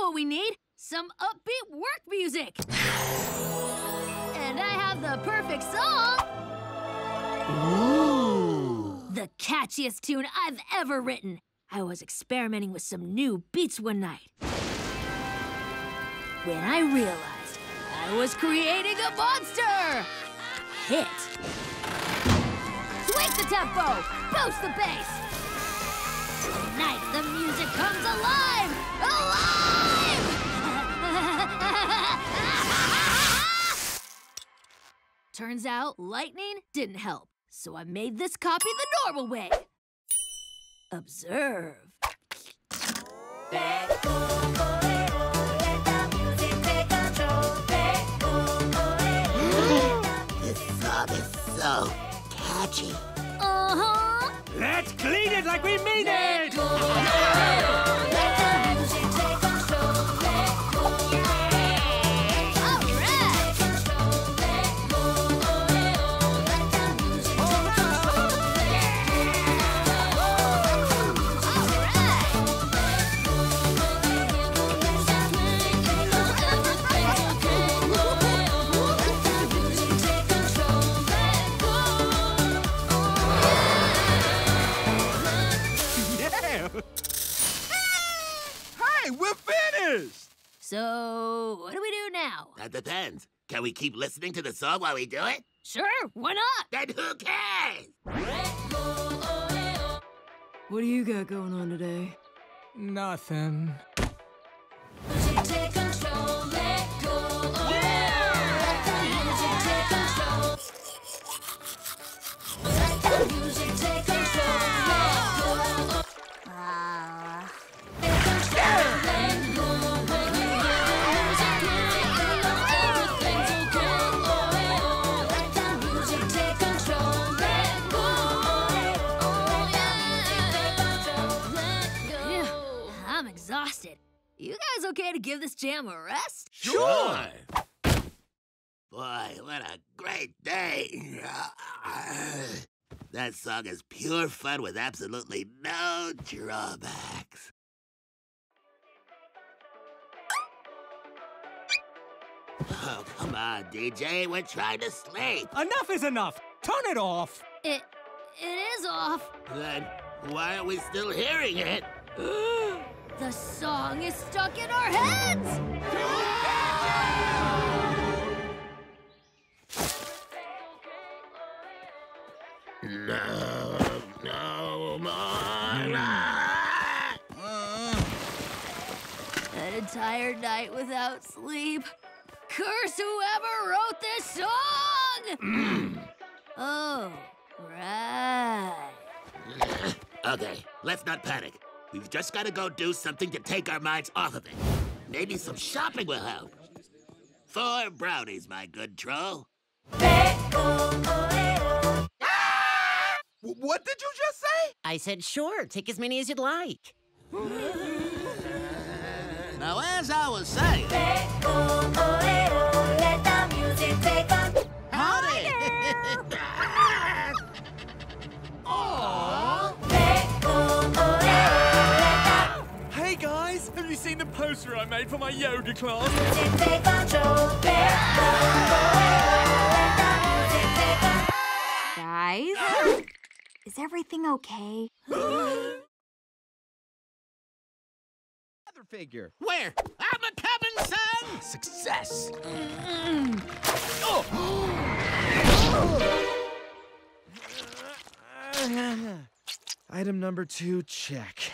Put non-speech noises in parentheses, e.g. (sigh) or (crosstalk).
know what we need. Some upbeat work music. and I have the perfect song. Ooh. The catchiest tune I've ever written. I was experimenting with some new beats one night. When I realized I was creating a monster! Hit. Tweak the tempo! Boost the bass! Tonight the music comes alive! Alive! Turns out lightning didn't help, so I made this copy the normal way. Observe. (gasps) this song is so catchy. Uh-huh. Let's clean it like we mean it! Hey, we're finished! So, what do we do now? That depends. Can we keep listening to the song while we do it? Sure, why not? Then who cares? What do you got going on today? Nothing. You guys okay to give this jam a rest? Sure. Boy, what a great day. (laughs) That song is pure fun with absolutely no drawbacks. (laughs) Oh, come on, DJ. We're trying to sleep. Enough is enough! Turn it off! It, it is off. Then why are we still hearing it? (gasps) (laughs) The song is stuck in our heads! No, no more. An entire night without sleep. Curse whoever wrote this song! (clears throat) oh, right. Okay, let's not panic. We've just got to go do something to take our minds off of it. Maybe some shopping will help. Four brownies, my good troll. Oh, eh, oh. What did you just say? I said, sure, take as many as you'd like. Now, as I was saying. Oh, poster I made for my yoga class? Guys? Is everything okay? Other figure. Where? I'm a coming, son! Success. (gasps) Item number two, check.